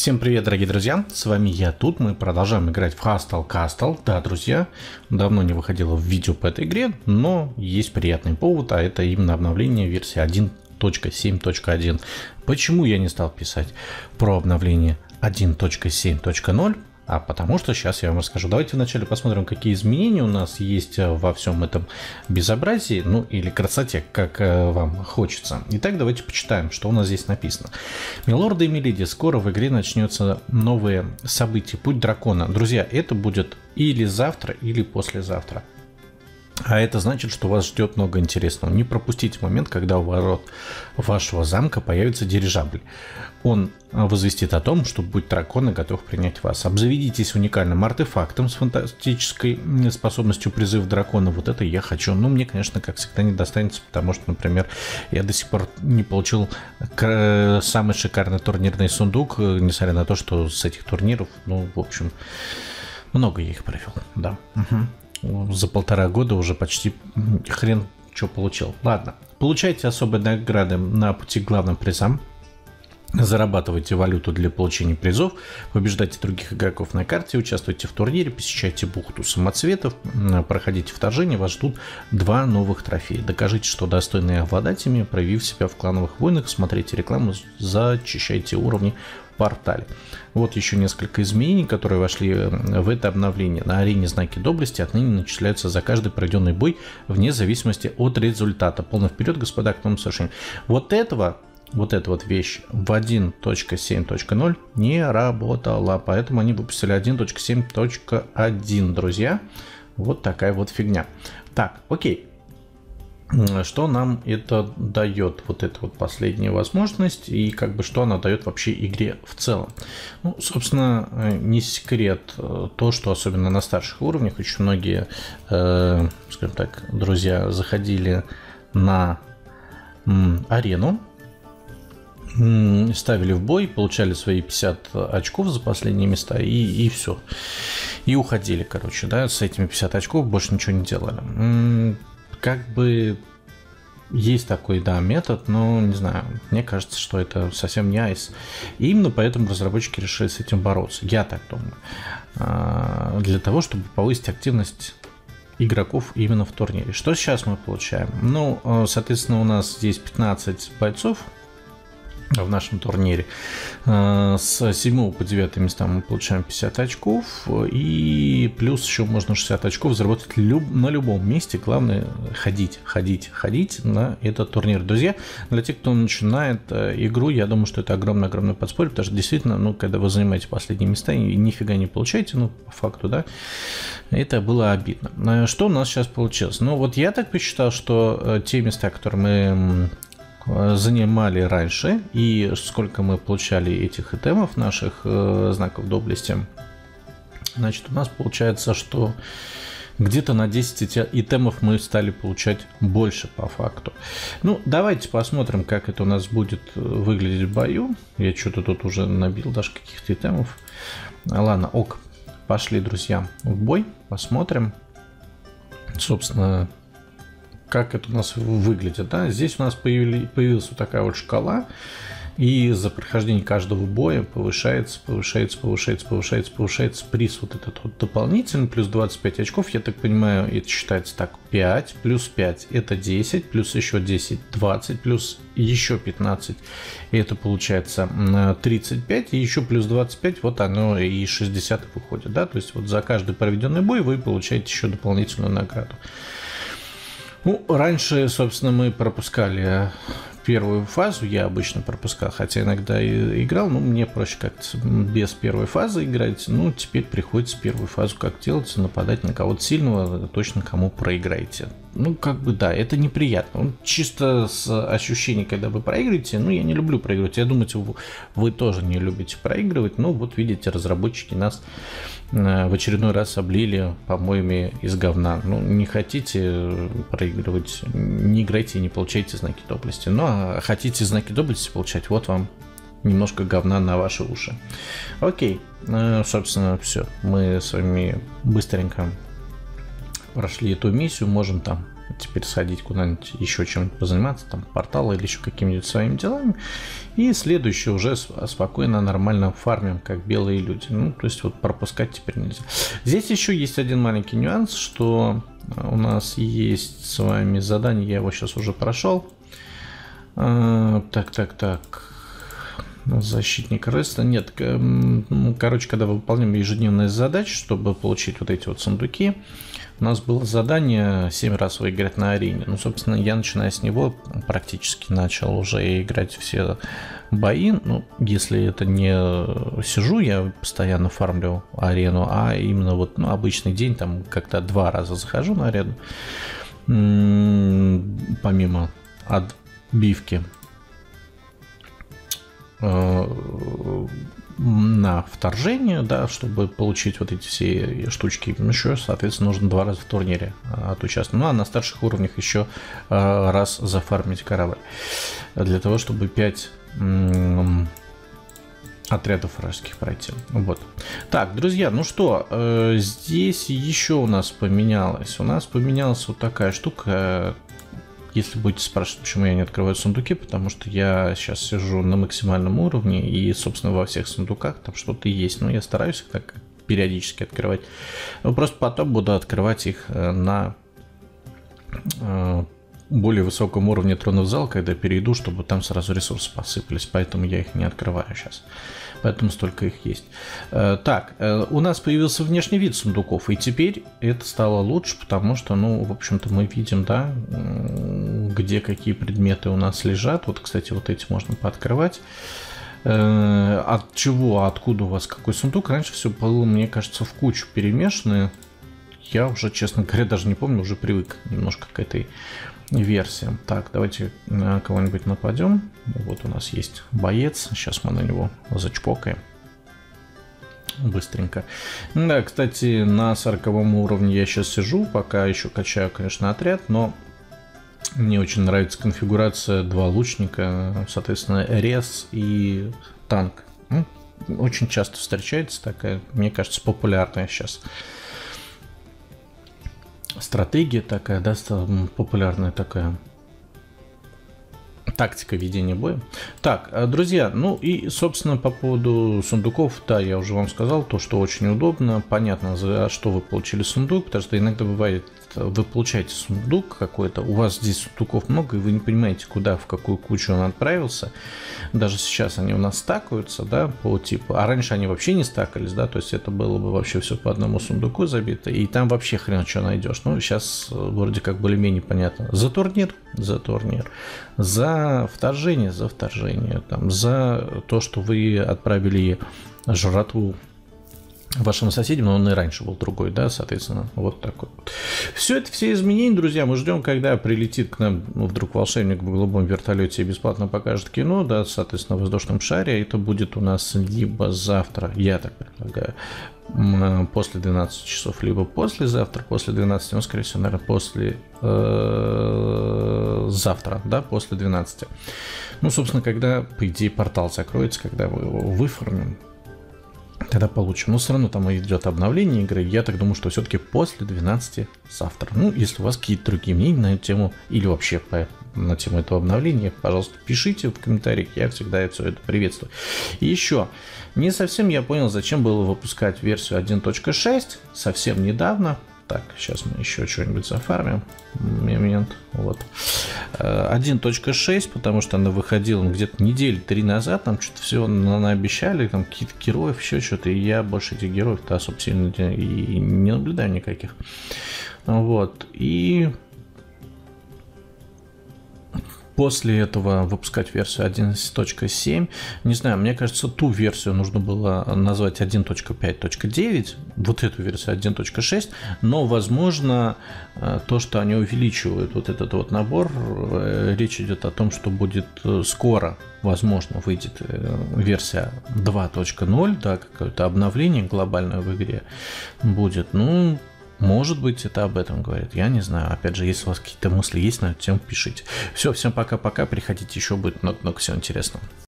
Всем привет, дорогие друзья! С вами я тут. Мы продолжаем играть в Hustle Castle. Да, друзья, давно не выходило в видео по этой игре, но есть приятный повод, а это именно обновление версии 1.7.1. Почему я не стал писать про обновление 1.7.0? А потому что сейчас я вам расскажу. Давайте вначале посмотрим, какие изменения у нас есть э, во всем этом безобразии, ну или красоте, как э, вам хочется. Итак, давайте почитаем, что у нас здесь написано. Милорды и Миледи, скоро в игре начнется новые события. Путь дракона. Друзья, это будет или завтра, или послезавтра. А это значит, что вас ждет много интересного. Не пропустите момент, когда у ворот вашего замка появится дирижабль. Он возвестит о том, что будет дракона готов принять вас. Обзаведитесь уникальным артефактом с фантастической способностью призыв дракона. Вот это я хочу. Но ну, мне, конечно, как всегда не достанется, потому что, например, я до сих пор не получил самый шикарный турнирный сундук, несмотря на то, что с этих турниров, ну, в общем, много я их провел, да. Угу за полтора года уже почти хрен что получил. Ладно. Получайте особые награды на пути к главным призам. Зарабатывайте валюту для получения призов, побеждайте других игроков на карте, участвуйте в турнире, посещайте бухту самоцветов, проходите вторжение, вас ждут два новых трофея. Докажите, что достойны обладать проявив себя в клановых войнах, смотрите рекламу, зачищайте уровни в портале. Вот еще несколько изменений, которые вошли в это обновление. На арене знаки доблести отныне начисляются за каждый пройденный бой вне зависимости от результата. Полно вперед, господа, к новому совершению. Вот этого вот эта вот вещь в 1.7.0 не работала, поэтому они выпустили 1.7.1, друзья. Вот такая вот фигня. Так, окей. Что нам это дает, вот эта вот последняя возможность, и как бы что она дает вообще игре в целом? Ну, собственно, э, не секрет э, то, что особенно на старших уровнях очень многие, э, скажем так, друзья заходили на м, арену, ставили в бой, получали свои 50 очков за последние места и, и все. И уходили, короче, да, с этими 50 очков больше ничего не делали. Как бы есть такой, да, метод, но не знаю, мне кажется, что это совсем не айс. И именно поэтому разработчики решили с этим бороться. Я так думаю. А, для того, чтобы повысить активность игроков именно в турнире. Что сейчас мы получаем? Ну, э, соответственно, у нас здесь 15 бойцов, в нашем турнире. Э, с 7 по 9 места мы получаем 50 очков. И плюс еще можно 60 очков заработать люб, на любом месте. Главное ходить, ходить, ходить на этот турнир. Друзья, для тех, кто начинает э, игру, я думаю, что это огромное-огромное подспорье. Потому что действительно, ну, когда вы занимаете последние места и нифига не получаете, ну, по факту, да, это было обидно. Э, что у нас сейчас получилось? Ну, вот я так посчитал, что те места, которые мы занимали раньше и сколько мы получали этих итемов, наших э, знаков доблести. Значит, у нас получается, что где-то на 10 итемов мы стали получать больше по факту. Ну, давайте посмотрим, как это у нас будет э, выглядеть в бою. Я что-то тут уже набил даже каких-то итемов. Ладно, ок. Пошли, друзья, в бой. Посмотрим. Собственно, как это у нас выглядит. Да? Здесь у нас появили, появилась вот такая вот шкала, и за прохождение каждого боя повышается, повышается, повышается, повышается, повышается приз вот этот вот дополнительный, плюс 25 очков, я так понимаю, это считается так, 5, плюс 5, это 10, плюс еще 10, 20, плюс еще 15, и это получается 35, и еще плюс 25, вот оно и 60 выходит, да, то есть вот за каждый проведенный бой вы получаете еще дополнительную награду. Ну, раньше, собственно, мы пропускали первую фазу, я обычно пропускал, хотя иногда и играл, но мне проще как-то без первой фазы играть. Ну, теперь приходится первую фазу как делать, нападать на кого-то сильного, точно кому проиграете. Ну, как бы да, это неприятно. Он чисто с ощущений, когда вы проигрываете, ну, я не люблю проигрывать. Я думаю, вы, вы тоже не любите проигрывать. Ну, вот видите, разработчики нас Э, в очередной раз облили помоями из говна. Ну, не хотите проигрывать, не играйте и не получайте знаки доблести. Ну, а хотите знаки доблести получать, вот вам немножко говна на ваши уши. Окей, ну, собственно, все. Мы с вами быстренько прошли эту миссию, можем там теперь сходить куда-нибудь еще чем-нибудь позаниматься, там, портал или еще какими-нибудь своими делами. И следующее уже спокойно, нормально фармим, как белые люди. Ну, то есть вот пропускать теперь нельзя. Здесь еще есть один маленький нюанс, что у нас есть с вами задание, я его сейчас уже прошел. А, так, так, так. Защитник Реста. Нет, короче, когда выполняем ежедневные задачи, чтобы получить вот эти вот сундуки, у нас было задание 7 раз выиграть на арене. Ну, собственно, я начиная с него практически начал уже играть все бои. Ну, если это не сижу, я постоянно фармлю арену, а именно вот ну, обычный день, там как-то два раза захожу на арену. Помимо отбивки Э, на вторжение, да, чтобы получить вот эти все штучки. Еще, соответственно, нужно два раза в турнире э, отучаствовать. Ну, а на старших уровнях еще э, раз зафармить корабль. Для того, чтобы 5 отрядов вражеских пройти. Вот. Так, друзья, ну что, здесь еще у нас поменялось. У нас поменялась вот такая штука. Если будете спрашивать, почему я не открываю сундуки, потому что я сейчас сижу на максимальном уровне, и, собственно, во всех сундуках там что-то есть. Но я стараюсь их так периодически открывать. Но просто потом буду открывать их э, на э, более высоком уровне тронов зал, когда перейду, чтобы там сразу ресурсы посыпались. Поэтому я их не открываю сейчас поэтому столько их есть. Э, так, э, у нас появился внешний вид сундуков, и теперь это стало лучше, потому что, ну, в общем-то, мы видим, да, где какие предметы у нас лежат. Вот, кстати, вот эти можно пооткрывать. Э, от чего, откуда у вас какой сундук? Раньше все было, мне кажется, в кучу перемешанное. Я уже, честно говоря, даже не помню, уже привык немножко к этой версиям. Так, давайте на кого-нибудь нападем. Вот у нас есть боец. Сейчас мы на него зачпокаем. Быстренько. Да, кстати, на 40 уровне я сейчас сижу, пока еще качаю, конечно, отряд, но мне очень нравится конфигурация два лучника, соответственно, рез и танк. Очень часто встречается такая, мне кажется, популярная сейчас стратегия такая, да, популярная такая тактика ведения боя. Так, э, друзья, ну и, собственно, по поводу сундуков, да, я уже вам сказал, то, что очень удобно, понятно, за что вы получили сундук, потому что иногда бывает вы получаете сундук какой-то, у вас здесь сундуков много, и вы не понимаете, куда, в какую кучу он отправился. Даже сейчас они у нас стакаются, да, по типу, а раньше они вообще не стакались, да, то есть это было бы вообще все по одному сундуку забито, и там вообще хрен что найдешь. Ну, сейчас вроде как более-менее понятно. За турнир, за турнир, за вторжение, за вторжение, там, за то, что вы отправили жратву вашим соседям, но он и раньше был другой, да, соответственно, вот такой. Все это, все изменения, друзья, мы ждем, когда прилетит к нам ну, вдруг волшебник в голубом вертолете и бесплатно покажет кино, да, соответственно, в воздушном шаре, это будет у нас либо завтра, я так предполагаю, после 12 часов, либо послезавтра, после 12, ну, скорее всего, наверное, после э, завтра, да, после 12. Ну, собственно, когда, по идее, портал закроется, когда мы его выформим, тогда получим. Но все равно там идет обновление игры. Я так думаю, что все-таки после 12 завтра. Ну, если у вас какие-то другие мнения на эту тему или вообще по, на тему этого обновления, пожалуйста, пишите в комментариях. Я всегда все это приветствую. И еще, не совсем я понял, зачем было выпускать версию 1.6 совсем недавно. Так, сейчас мы еще что-нибудь зафармим. Момент. Вот. 1.6, э, потому что она выходила где-то недели три назад. Там что-то все обещали, там какие-то героев, еще что-то. И я больше этих героев-то особо сильно и не наблюдаю никаких. Вот. И после этого выпускать версию 11.7. Не знаю, мне кажется, ту версию нужно было назвать 1.5.9, вот эту версию 1.6, но, возможно, э, то, что они увеличивают вот этот вот набор, э, речь идет о том, что будет э, скоро, возможно, выйдет версия 2.0, да, какое-то обновление глобальное в игре будет. Ну, может быть, это об этом говорит. Я не знаю. Опять же, если у вас какие-то мысли есть на эту тему, пишите. Все, всем пока-пока. Приходите, еще будет много-много всего интересного.